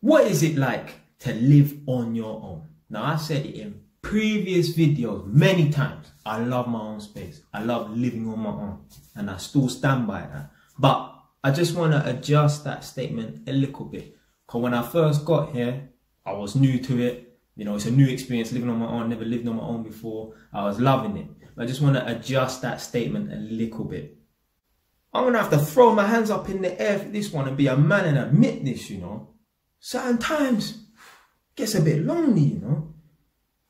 What is it like to live on your own? Now, I said it in previous videos many times. I love my own space. I love living on my own. And I still stand by that. But I just want to adjust that statement a little bit. Because when I first got here, I was new to it. You know, it's a new experience living on my own. Never lived on my own before. I was loving it. I just want to adjust that statement a little bit. I'm going to have to throw my hands up in the air for this one and be a man and admit this, you know. Certain times, gets a bit lonely, you know.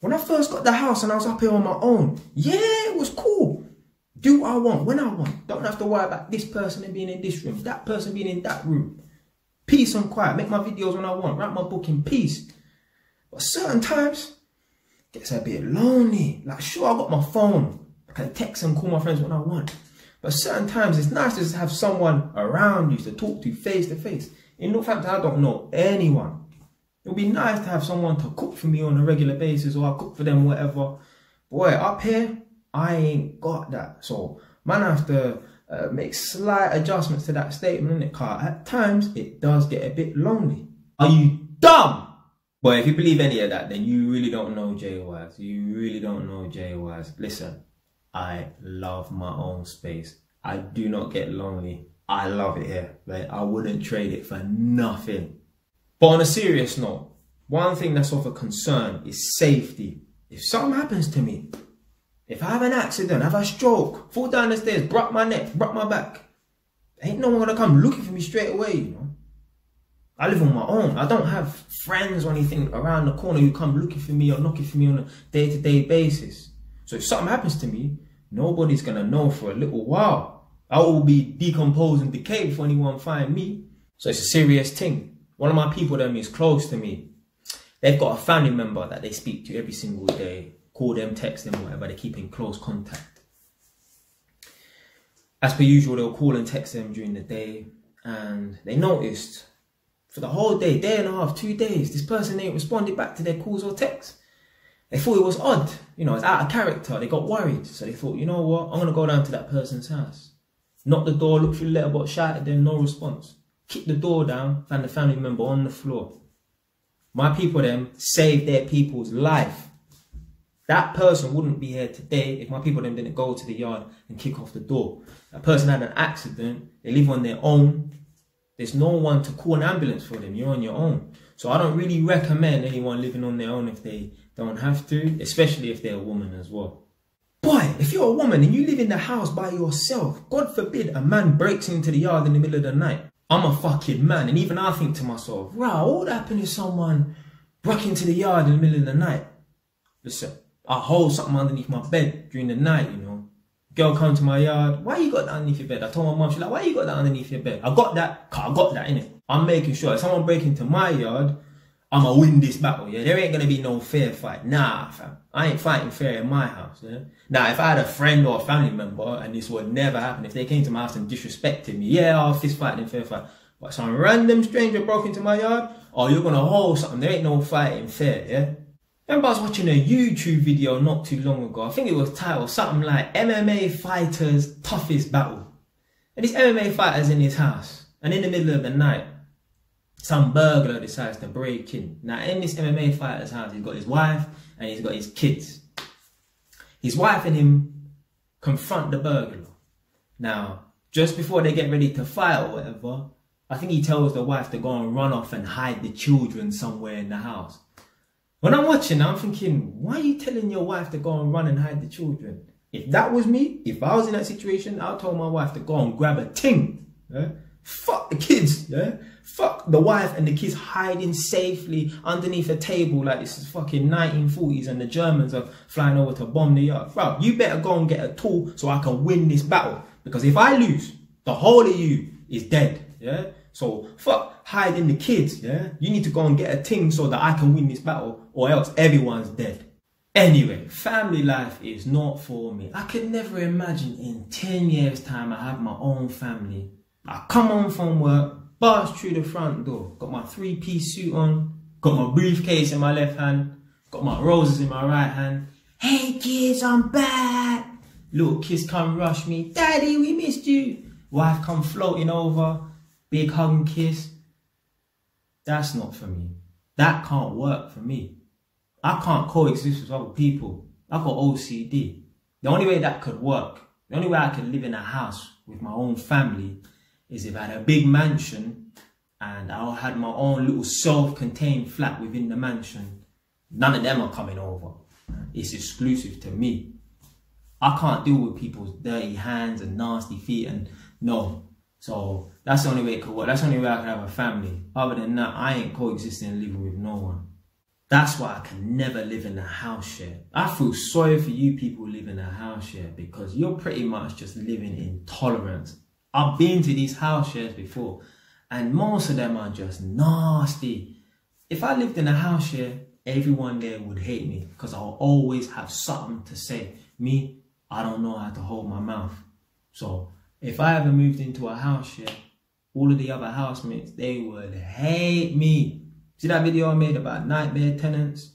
When I first got the house and I was up here on my own, yeah, it was cool. Do what I want, when I want. Don't have to worry about this person being in this room, that person being in that room. Peace and quiet. Make my videos when I want. Write my book in peace. But certain times, gets a bit lonely. Like, sure, I got my phone. I can text and call my friends when I want. But certain times, it's nice to have someone around you to talk to face to face. In Northampton, I don't know anyone. It would be nice to have someone to cook for me on a regular basis or I cook for them, whatever. Boy, up here, I ain't got that. So, man, I have to uh, make slight adjustments to that statement in the car. At times, it does get a bit lonely. Are you dumb? But if you believe any of that, then you really don't know Jay. You really don't know Jay. Listen, I love my own space. I do not get lonely. I love it here. Like, I wouldn't trade it for nothing. But on a serious note, one thing that's of a concern is safety. If something happens to me, if I have an accident, have a stroke, fall down the stairs, broke my neck, broke my back, ain't no one gonna come looking for me straight away, you know. I live on my own. I don't have friends or anything around the corner who come looking for me or knocking for me on a day-to-day basis. So if something happens to me, nobody's gonna know for a little while. I will be decomposed and decayed before anyone find me. So it's a serious thing. One of my people them is close to me. They've got a family member that they speak to every single day. Call them, text them, whatever. They keep in close contact. As per usual, they'll call and text them during the day. And they noticed for the whole day, day and a half, two days, this person ain't responded back to their calls or texts. They thought it was odd, you know, it's out of character. They got worried. So they thought, you know what, I'm going to go down to that person's house. Knock the door, look through the letterbox, shout at them, no response. Kick the door down, find the family member on the floor. My people them saved their people's life. That person wouldn't be here today if my people them didn't go to the yard and kick off the door. That person had an accident, they live on their own. There's no one to call an ambulance for them. You're on your own. So I don't really recommend anyone living on their own if they don't have to, especially if they're a woman as well. Boy, if you're a woman and you live in the house by yourself, God forbid a man breaks into the yard in the middle of the night. I'm a fucking man. And even I think to myself, wow, what would happen if someone broke into the yard in the middle of the night? Listen, I hold something underneath my bed during the night, you know. Girl come to my yard, why you got that underneath your bed? I told my mum, she's like, why you got that underneath your bed? I got that, I got that in it. I'm making sure if someone break into my yard, I'ma win this battle, yeah? There ain't gonna be no fair fight. Nah, fam. I ain't fighting fair in my house, yeah? Now, if I had a friend or a family member and this would never happen, if they came to my house and disrespected me, yeah, I'll fist fight fair fight. But some random stranger broke into my yard, oh, you're gonna hold something. There ain't no fighting fair, yeah? Remember I was watching a YouTube video not too long ago. I think it was titled something like MMA Fighters Toughest Battle. And this MMA fighter's in his house. And in the middle of the night, some burglar decides to break in. Now, in this MMA fighter's house, he's got his wife and he's got his kids. His wife and him confront the burglar. Now, just before they get ready to fight or whatever, I think he tells the wife to go and run off and hide the children somewhere in the house. When I'm watching, I'm thinking, why are you telling your wife to go and run and hide the children? If that was me, if I was in that situation, I'd tell my wife to go and grab a ting. Yeah? Fuck the kids, yeah? Fuck the wife and the kids hiding safely underneath a table like this is fucking 1940s and the Germans are flying over to bomb the yard. Bro, you better go and get a tool so I can win this battle. Because if I lose, the whole of you is dead, yeah? So fuck hiding the kids, yeah? You need to go and get a thing so that I can win this battle or else everyone's dead. Anyway, family life is not for me. I could never imagine in 10 years time I have my own family I come home from work, burst through the front door, got my three piece suit on, got my briefcase in my left hand, got my roses in my right hand. Hey kids, I'm back. Little kids come rush me, Daddy, we missed you. Wife come floating over, big hug and kiss. That's not for me. That can't work for me. I can't coexist with other people. I've got OCD. The only way that could work, the only way I could live in a house with my own family is if I had a big mansion and I had my own little self-contained flat within the mansion. None of them are coming over. It's exclusive to me. I can't deal with people's dirty hands and nasty feet and no. So that's the only way it could work. That's the only way I can have a family. Other than that, I ain't coexisting and living with no one. That's why I can never live in a house share. I feel sorry for you people living in a house share because you're pretty much just living in tolerance. I've been to these house shares before and most of them are just nasty. If I lived in a house share, everyone there would hate me because I'll always have something to say. Me, I don't know how to hold my mouth. So if I ever moved into a house share, all of the other housemates, they would hate me. See that video I made about nightmare tenants?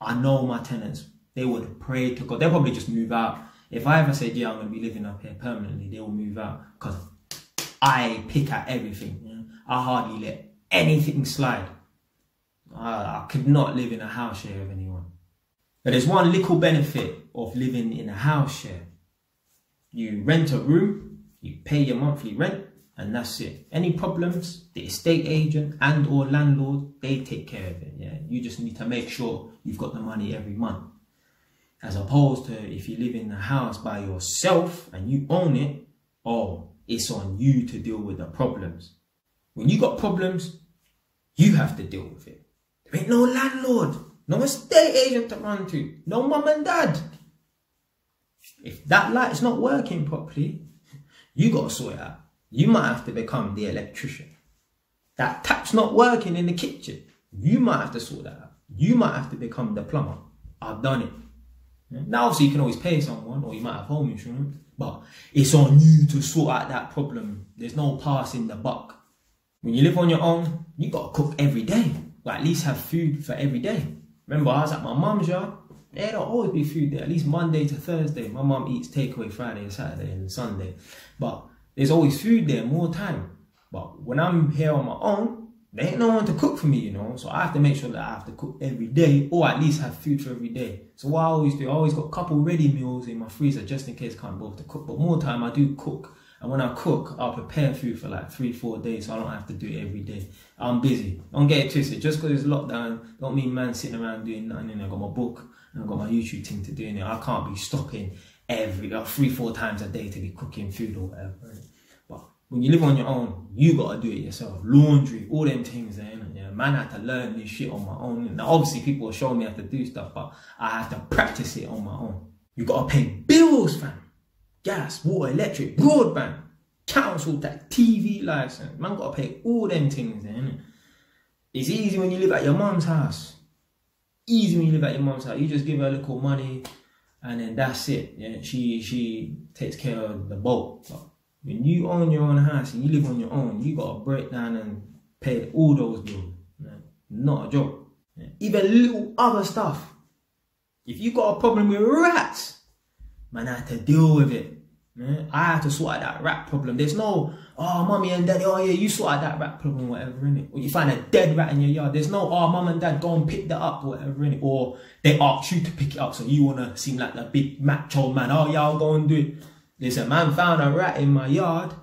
I know my tenants. They would pray to God. They'll probably just move out. If I ever said, yeah, I'm going to be living up here permanently, they will move out because I pick at everything. I hardly let anything slide. I, I could not live in a house share with anyone. But there's one little benefit of living in a house share. You rent a room, you pay your monthly rent, and that's it. Any problems, the estate agent and or landlord, they take care of it. Yeah, you just need to make sure you've got the money every month. As opposed to if you live in a house by yourself and you own it, oh, it's on you to deal with the problems. When you got problems, you have to deal with it. There ain't no landlord, no estate agent to run to, no mum and dad. If that light's not working properly, you got to sort it out. You might have to become the electrician. That tap's not working in the kitchen. You might have to sort that out. You might have to become the plumber. I've done it. Hmm? Now, obviously, you can always pay someone, or you might have home insurance, but it's on you to sort out that problem. There's no passing the buck. When you live on your own, you gotta cook every day, or at least have food for every day. Remember, I was at my mum's yard. There'll always be food there, at least Monday to Thursday. My mum eats takeaway Friday and Saturday and Sunday, but there's always food there, more time. But when I'm here on my own, there ain't no one to cook for me, you know. So I have to make sure that I have to cook every day or at least have food for every day. So what I always do, I always got a couple ready meals in my freezer just in case I can't bother to cook. But more time I do cook. And when I cook, I'll prepare food for like three, four days so I don't have to do it every day. I'm busy. Don't get it twisted. Just because it's lockdown, don't mean man sitting around doing nothing. And I got my book and I got my YouTube thing to do. And I can't be stopping every, like three, four times a day to be cooking food or whatever. When you live on your own, you gotta do it yourself. Laundry, all them things yeah. Man I had to learn this shit on my own. Now obviously people are showing me how to do stuff, but I have to practice it on my own. You gotta pay bills, fam. Gas, water, electric, broadband, council tax, TV license. Man gotta pay all them things there. It's easy when you live at your mum's house. Easy when you live at your mum's house. You just give her a little money and then that's it. Yeah, she she takes care of the boat. When you own your own house and you live on your own, you gotta break down and pay all those bills. Not a joke. Even little other stuff. If you got a problem with rats, man, I have to deal with it. I have to sort out that rat problem. There's no, oh, mommy and daddy, oh yeah, you sort out that rat problem, whatever, in it. Or you find a dead rat in your yard. There's no, oh, mom and dad, go and pick that up, whatever, in it. Or they ask you to pick it up, so you wanna seem like the big macho man. Oh yeah, I'll go and do it. Listen, man found a rat in my yard.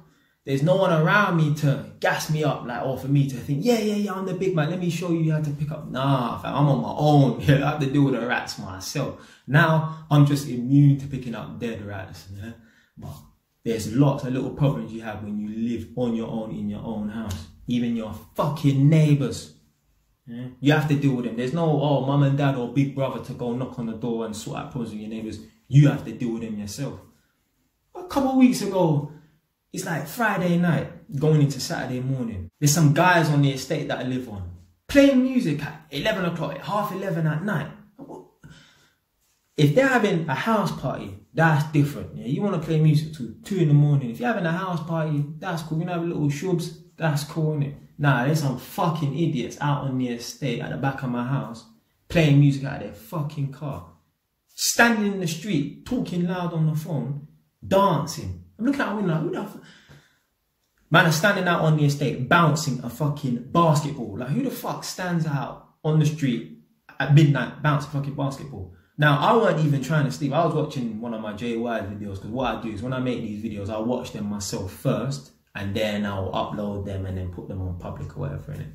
There's no one around me to gas me up, like, or for me to think, yeah, yeah, yeah, I'm the big man. Let me show you how to pick up. Nah, fam, I'm on my own. Yeah, I have to deal with the rats myself. Now I'm just immune to picking up dead rats. Yeah? But there's lots of little problems you have when you live on your own in your own house. Even your fucking neighbors. Yeah? You have to deal with them. There's no, oh, mum and dad or big brother to go knock on the door and sort out problems with your neighbors. You have to deal with them yourself a couple weeks ago, it's like Friday night going into Saturday morning. There's some guys on the estate that I live on playing music at 11 o'clock, half 11 at night. If they're having a house party, that's different. Yeah, you want to play music till two in the morning. If you're having a house party, that's cool. You know, have little shubs, that's cool, innit? Nah, there's some fucking idiots out on the estate at the back of my house playing music out of their fucking car. Standing in the street, talking loud on the phone, dancing. I'm looking out the window, who the fuck? Man are standing out on the estate bouncing a fucking basketball. Like who the fuck stands out on the street at midnight bouncing fucking basketball? Now I weren't even trying to sleep. I was watching one of my JY videos because what I do is when I make these videos, I watch them myself first and then I'll upload them and then put them on public or whatever in it.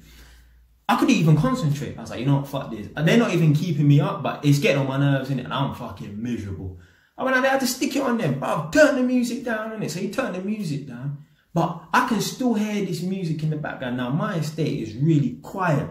I couldn't even concentrate. I was like, you know what, fuck this. And they're not even keeping me up, but it's getting on my nerves in it, and I'm fucking miserable. I went out there, I had to stick it on them, but turn the music down in it. So you turn the music down. But I can still hear this music in the background. Now my estate is really quiet.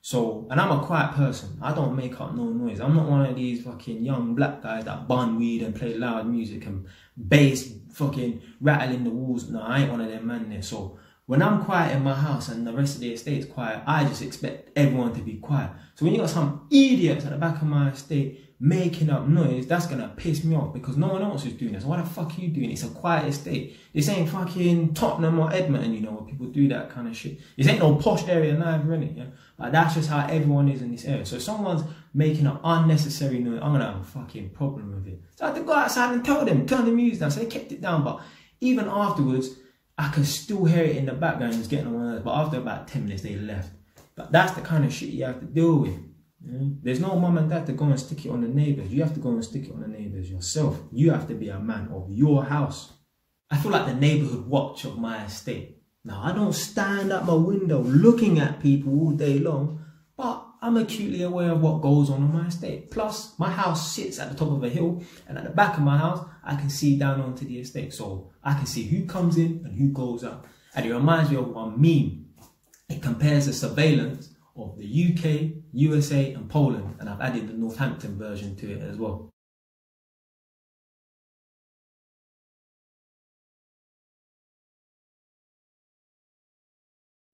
So, and I'm a quiet person. I don't make up no noise. I'm not one of these fucking young black guys that bun weed and play loud music and bass fucking rattling the walls. No, I ain't one of them man there. So when I'm quiet in my house and the rest of the estate is quiet, I just expect everyone to be quiet. So when you got some idiots at the back of my estate making up noise, that's gonna piss me off because no one else is doing this. Why the fuck are you doing? It's a quiet estate. This ain't fucking Tottenham or Edmonton, you know, where people do that kind of shit. This ain't no posh area neither, innit? Yeah? That's just how everyone is in this area. So if someone's making an unnecessary noise, I'm gonna have a fucking problem with it. So I had to go outside and tell them, turn the music down. So they kept it down, but even afterwards, I can still hear it in the background, it's getting on my nerves. But after about 10 minutes, they left. But that's the kind of shit you have to deal with. Mm-hmm. There's no mum and dad to go and stick it on the neighbours. You have to go and stick it on the neighbours yourself. You have to be a man of your house. I feel like the neighbourhood watch of my estate. Now, I don't stand at my window looking at people all day long, but I'm acutely aware of what goes on on my estate. Plus, my house sits at the top of a hill, and at the back of my house, I can see down onto the estate. So I can see who comes in and who goes out. And it reminds me of one meme. It compares the surveillance of the UK, USA, and Poland, and I've added the Northampton version to it as well.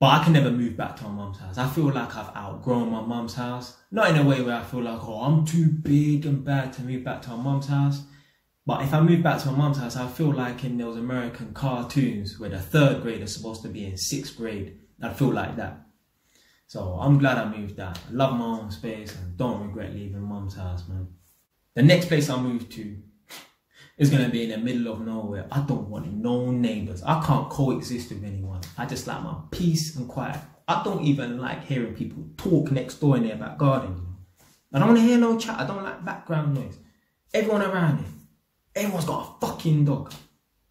But I can never move back to my mum's house. I feel like I've outgrown my mum's house. Not in a way where I feel like, oh, I'm too big and bad to move back to my mum's house. But if I move back to my mum's house, I feel like in those American cartoons where the third grade is supposed to be in sixth grade. I feel like that. So I'm glad I moved out. I love my own space and don't regret leaving mum's house, man. The next place I move to is gonna be in the middle of nowhere. I don't want no neighbors. I can't coexist with anyone. I just like my peace and quiet. I don't even like hearing people talk next door in their back garden. I don't want to hear no chat. I don't like background noise. Everyone around me, everyone's got a fucking dog.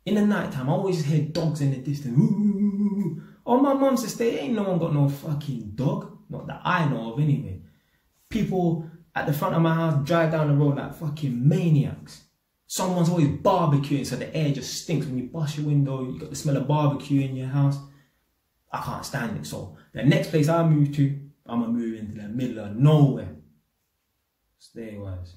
In the nighttime, I always hear dogs in the distance. On my mom's estate, ain't no one got no fucking dog. Not that I know of anyway. People at the front of my house drive down the road like fucking maniacs. Someone's always barbecuing, so the air just stinks. When you bust your window, you got the smell of barbecue in your house. I can't stand it. So the next place I move to, I'm gonna move into the middle of nowhere. Stay wise.